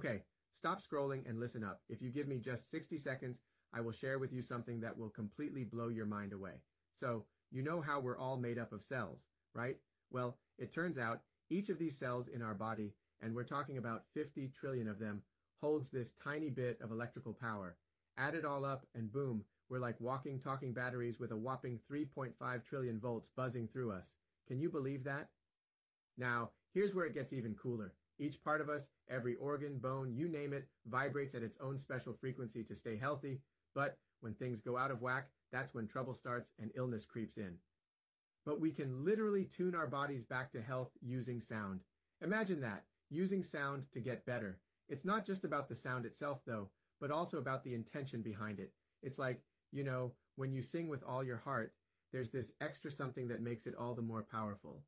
Okay, stop scrolling and listen up. If you give me just 60 seconds, I will share with you something that will completely blow your mind away. So, you know how we're all made up of cells, right? Well, it turns out each of these cells in our body, and we're talking about 50 trillion of them, holds this tiny bit of electrical power. Add it all up, and boom, we're like walking, talking batteries with a whopping 3.5 trillion volts buzzing through us. Can you believe that? Now, here's where it gets even cooler. Each part of us, every organ, bone, you name it, vibrates at its own special frequency to stay healthy, but when things go out of whack, that's when trouble starts and illness creeps in. But we can literally tune our bodies back to health using sound. Imagine that, using sound to get better. It's not just about the sound itself, though, but also about the intention behind it. It's like, you know, when you sing with all your heart, there's this extra something that makes it all the more powerful.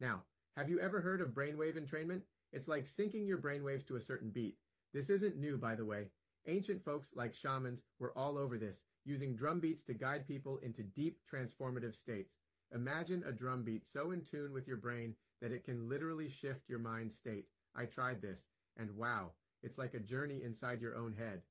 Now, have you ever heard of brainwave entrainment? It's like syncing your brainwaves to a certain beat. This isn't new, by the way. Ancient folks like shamans were all over this, using drum beats to guide people into deep transformative states. Imagine a drum beat so in tune with your brain that it can literally shift your mind state. I tried this, and wow, it's like a journey inside your own head.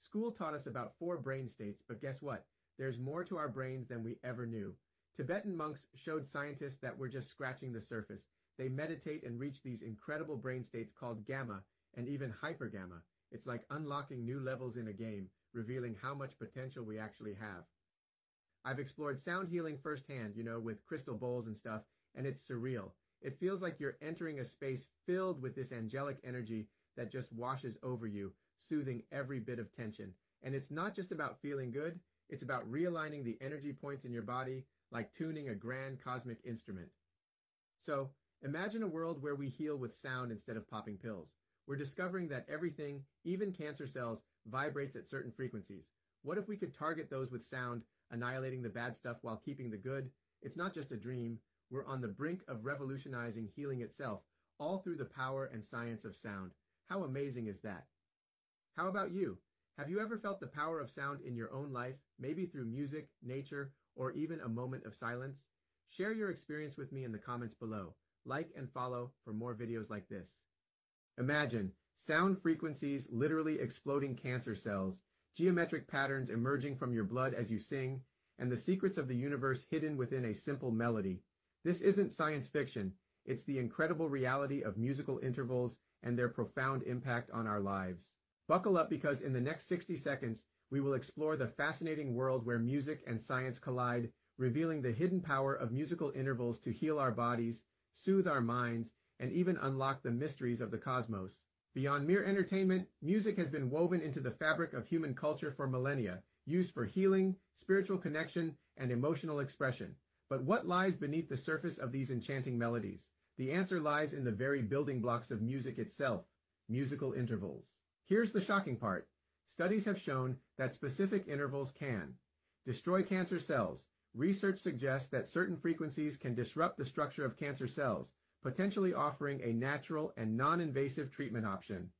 School taught us about four brain states, but guess what? There's more to our brains than we ever knew. Tibetan monks showed scientists that we're just scratching the surface. They meditate and reach these incredible brain states called gamma and even hypergamma. It's like unlocking new levels in a game, revealing how much potential we actually have. I've explored sound healing firsthand, you know, with crystal bowls and stuff, and it's surreal. It feels like you're entering a space filled with this angelic energy that just washes over you, soothing every bit of tension. And it's not just about feeling good, it's about realigning the energy points in your body like tuning a grand cosmic instrument. So, imagine a world where we heal with sound instead of popping pills. We're discovering that everything, even cancer cells, vibrates at certain frequencies. What if we could target those with sound, annihilating the bad stuff while keeping the good? It's not just a dream. We're on the brink of revolutionizing healing itself, all through the power and science of sound. How amazing is that? How about you? Have you ever felt the power of sound in your own life, maybe through music, nature, or even a moment of silence? Share your experience with me in the comments below. Like and follow for more videos like this. Imagine sound frequencies literally exploding cancer cells, geometric patterns emerging from your blood as you sing, and the secrets of the universe hidden within a simple melody. This isn't science fiction. It's the incredible reality of musical intervals and their profound impact on our lives. Buckle up because in the next 60 seconds, we will explore the fascinating world where music and science collide, revealing the hidden power of musical intervals to heal our bodies, soothe our minds, and even unlock the mysteries of the cosmos. Beyond mere entertainment, music has been woven into the fabric of human culture for millennia, used for healing, spiritual connection, and emotional expression. But what lies beneath the surface of these enchanting melodies? The answer lies in the very building blocks of music itself, musical intervals. Here's the shocking part. Studies have shown that specific intervals can destroy cancer cells. Research suggests that certain frequencies can disrupt the structure of cancer cells, potentially offering a natural and non-invasive treatment option.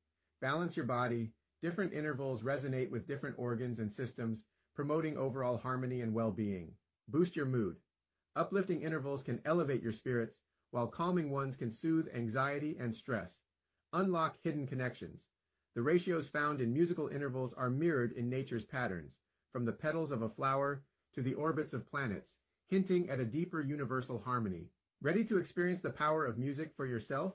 Balance your body. Different intervals resonate with different organs and systems, promoting overall harmony and well-being. Boost your mood. Uplifting intervals can elevate your spirits, while calming ones can soothe anxiety and stress. Unlock hidden connections. The ratios found in musical intervals are mirrored in nature's patterns, from the petals of a flower to the orbits of planets, hinting at a deeper universal harmony. Ready to experience the power of music for yourself?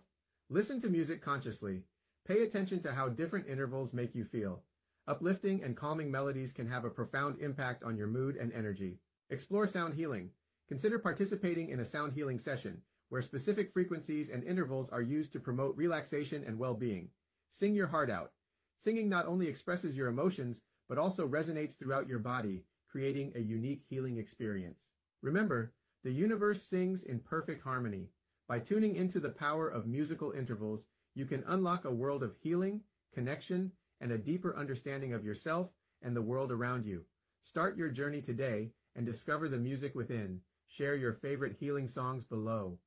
Listen to music consciously. Pay attention to how different intervals make you feel. Uplifting and calming melodies can have a profound impact on your mood and energy. Explore sound healing. Consider participating in a sound healing session where specific frequencies and intervals are used to promote relaxation and well-being. Sing your heart out. Singing not only expresses your emotions, but also resonates throughout your body, creating a unique healing experience. Remember, the universe sings in perfect harmony. By tuning into the power of musical intervals, you can unlock a world of healing, connection, and a deeper understanding of yourself and the world around you. Start your journey today and discover the music within. Share your favorite healing songs below.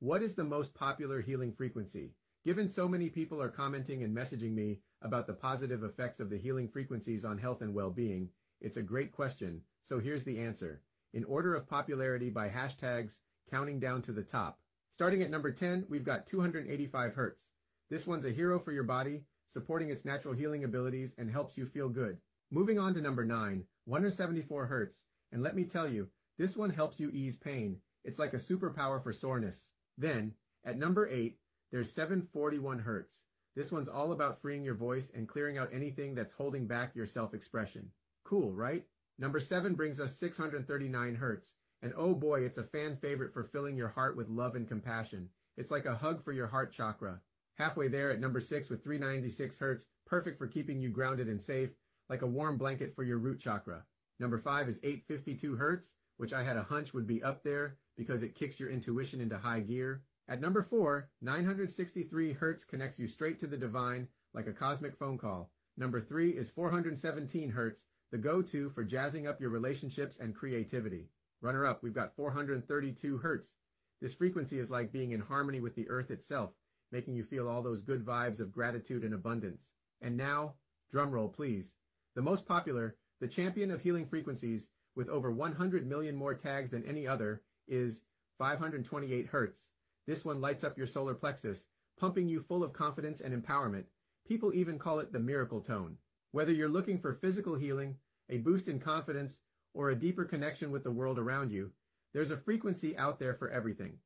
What is the most popular healing frequency? Given so many people are commenting and messaging me about the positive effects of the healing frequencies on health and well-being, it's a great question, so here's the answer. In order of popularity by hashtags counting down to the top. Starting at number 10, we've got 285 Hertz. This one's a hero for your body, supporting its natural healing abilities and helps you feel good. Moving on to number 9, 174 hertz. And let me tell you, this one helps you ease pain. It's like a superpower for soreness. Then, at number 8, there's 741 hertz. This one's all about freeing your voice and clearing out anything that's holding back your self-expression. Cool, right? Number 7 brings us 639 hertz. And oh boy, it's a fan favorite for filling your heart with love and compassion. It's like a hug for your heart chakra. Halfway there at number 6 with 396 hertz, perfect for keeping you grounded and safe, like a warm blanket for your root chakra. Number 5 is 852 hertz, which I had a hunch would be up there because it kicks your intuition into high gear. At number 4, 963 hertz connects you straight to the divine like a cosmic phone call. Number 3 is 417 hertz, the go-to for jazzing up your relationships and creativity. Runner up, we've got 432 hertz. This frequency is like being in harmony with the earth itself, making you feel all those good vibes of gratitude and abundance. And now, drum roll please. The most popular, the champion of healing frequencies, with over 100 million more tags than any other, is 528 hertz. This one lights up your solar plexus, pumping you full of confidence and empowerment. People even call it the miracle tone. Whether you're looking for physical healing, a boost in confidence, or a deeper connection with the world around you, there's a frequency out there for everything.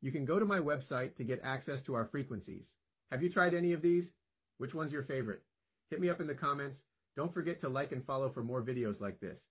You can go to my website to get access to our frequencies. Have you tried any of these? Which one's your favorite? Hit me up in the comments. Don't forget to like and follow for more videos like this.